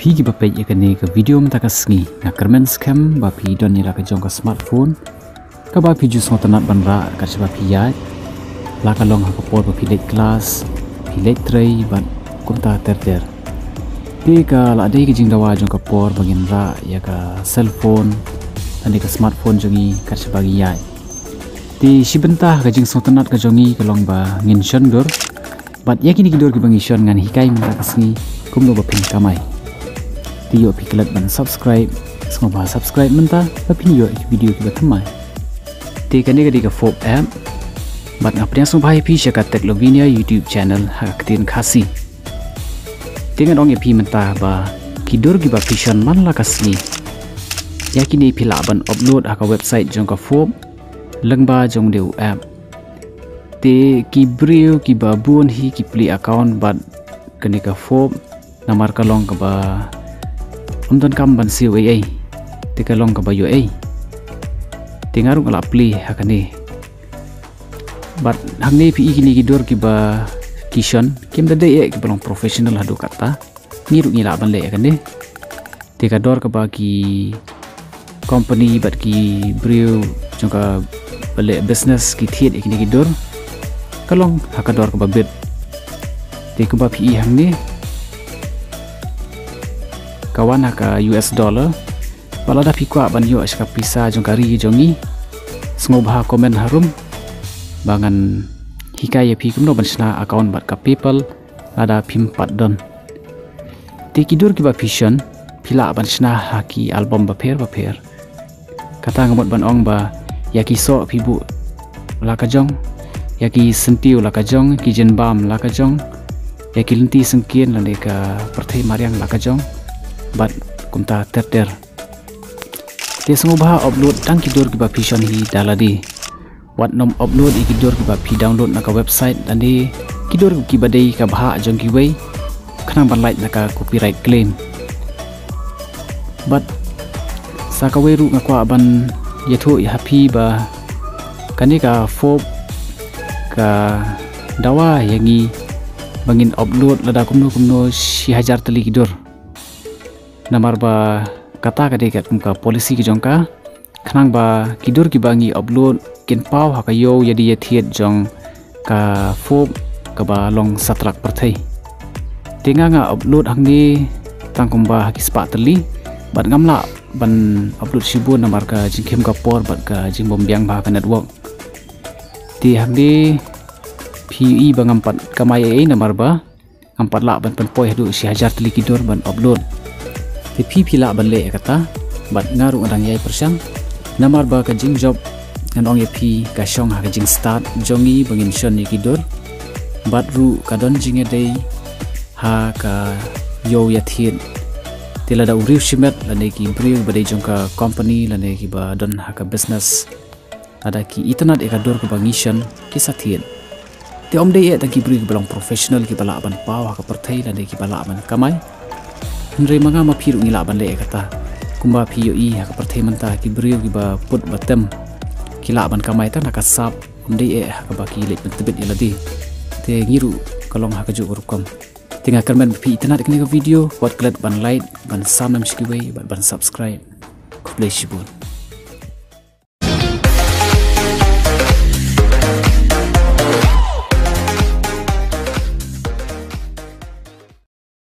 pi gi bapai ya kane ke video mata ka sngi na kermen scam ba pi don ni la ka jong ka smartphone. Ka ba pi ju so tanat ban ra ka ba pi ya la ka long ha ko por ba pi late class pi late tray ban ter ter. Pi ka la dei jing dawa jong ka por bangin ra ya ka cellphone ane ka smartphone jongi ka ba gi ya ti shibenta ka jing so tanat ka jongi ka long ba ngin shon gor. Bat yakini ki dor ki bangi shon ngan hikai mata ka sngi kum no ba pin kamai tiyo piklet ban subscribe. Semua bahas subscribe menta tapi yo video kita temai. Tika ni ketika fob app bat ngapriang semua bahaya pi syakat teklovinia youtube channel hak tin kasih. Dengan ong pi menta ba. Kidur giba pishon man la kasni yakini pi laban upload hak website jong ka fob lengba jong deu app. Te ki brio ki ba buon hi ki account bat kenika fob namar kalong ka ba om don kam ban siu ai. Ai te ka long ka ba yo ai te ngaru ngala pli hakane but hang ne pi ikini ki dor ki ba kishon. Kim da de ki balong professional hadu kata ngiru ngila ban le kan ne te ka dor ka ba ki company but ki brew jongka bale business ki thiet ikini ki dor kalong hakador ka ba bit te ka ba pi hang kawan ka US dollar. Wala da pikwa ban yo aska pisa jong kari jongi. Sngoba komen harum. Bangan hikaya pi kumno ban sna account bat ka people ada pim don. Te kidur ki ba vision pila ban sna haki album ba pher ba pher. Kata ngamot ban ong ba yaki so pibu la ka jong. Yaki sentiu jong. Ki jen bam la ka jong. Yaki lenti sengkien la ka perthai mariang la ka jong bat kumta terter te semua bah upload tang kidur kiba vision hi daladi wat nom upload i kidur kiba pi download naka website dandi kidur kiba dei ka bah jong kiwei khanang ban like naka copyright claim. But sakawe ru ngakwa ban yetho i happy ba kanika fob ka dawa yangi bangin upload lada kumno kumno si hajar tali kidur namar ba kata kade kat muka polisi ki jongka khnang ba kidur ki bangi upload kin pau ha ka yo yadi ya thiet jong ka fob ka ba long satrak parthai tinga nga upload hang ni tangkum ba ki spa tali bat ngamla ban upload sibu namar ka jingkem ka por bat ka jing bom biang ba ka network ti hang ni PE bang empat kamai ai namar ba empat la ban pen poi hadu si hajar tali kidur ban upload ti pi pila balle kata bat ngaru orang yai persang namar ba ka jing job ngan ong pi ka shong ha ka jing start jongi bangin shon ni kidur bat ru ka don jing e dei ha ka yo ya thien tila da uriu shimet la ne ki briu ba dei jong ka company la ne ki ba don ha ka business. Ada ki itanat e ka dor ko bangishan ki sa thien te om dei e ta ki briu belong professional ki bala ban pau ha ka perthai la ki kamai Henry manga ma phiru ngila ban le kata kumba phiyo i ha ka perthai manta ki brio ki ba put batem kila ban kamai ta naka sap umde e ha ka ba ki le tebet iladi te ngiru kalong ha ka ju urukom tinga kermen phi itana de video wat klet ban like ban sam nam ban subscribe. Kublai shibun